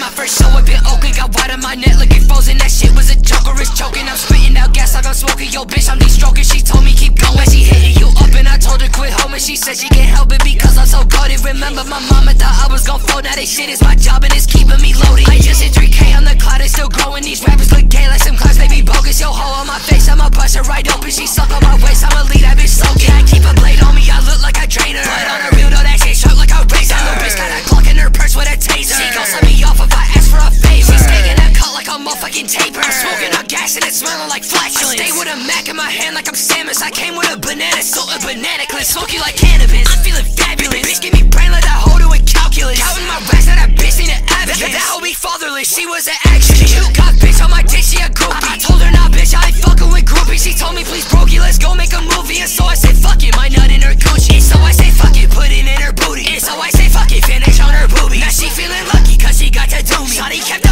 my first show up in Oakland Got wide on my neck looking frozen. That shit was a joke or it's choking. I'm spitting out gas like I'm smoking Yo bitch, I'm de-stroking. She told me keep going She hitting you up and I told her quit homing. She said she can't help it because I'm so goated Remember my mama thought I was gon' fold. Now this shit is my job and it's keeping me loaded. I just hit 3k on the cloud, it's still growing. These rappers look gay like some clowns, they be bogus. Yo hoe on my face, I'ma bust her right open. She suck on my waist, I'ma leave that bitch soaking I keep a blade on me, I look like I drain her like taper. I'm smoking on gas and it's smelling like flatulence I stay with a Mac in my hand like I'm Samus. I came with a banana, so a banana clip. Smoke you like cannabis, I'm feeling fabulous. Bitch give me brain like that hoe doing calculus. Counting my racks, now that bitch need an advocate That hoe be fatherless, she was an actress. You got bitch on my dick, she a groupie. I, I told her nah bitch, I ain't fucking with groupies. She told me please Brokie, let's go make a movie. And so I said fuck it, my nut in her coochie. And so I say fuck it, put it in her booty. And so I say fuck it, finish on her boobie Now she feeling lucky cause she got to do me. Shawty kept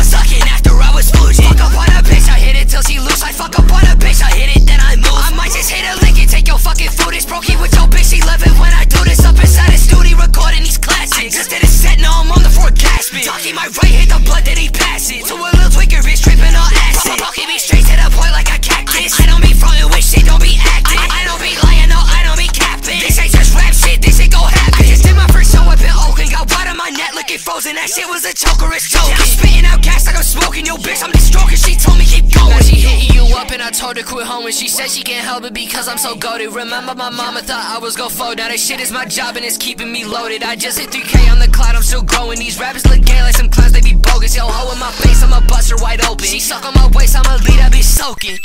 till she loose I fuck up on a bitch, I hit it then I move I might just hit a lick and take your fucking food. It's Brokie with your bitch, she love it when I do this. Up inside the studio recording these classics. I just did a set, now I'm on the floor gasping. Talking my right, hit the blood, then he pass it To a little tweaker bitch, tripping on acid. Talking me straight to the point like a cactus. I, I don't be frontin' with shit, don't be acting. I, I don't be lying, no, I don't be capping. This ain't just rap shit, this ain't gon' happen. I just did my first show up in Oakland Got white on my neck looking frozen. That shit was a choker, it's choking I'm spitting out gas like I'm smoking Yo bitch, I'm just stroking She told me keep going told her quit home And she said she can't help it because I'm so goated Remember my mama thought I was gon' fold. Now that shit is my job and it's keeping me loaded. I just hit 3k on the cloud, I'm still growing. These rappers look gay like some clowns, they be bogus. Yo hoe in my face, I'ma bust her wide open. She suck on my waist, I'ma leave that bitch soaking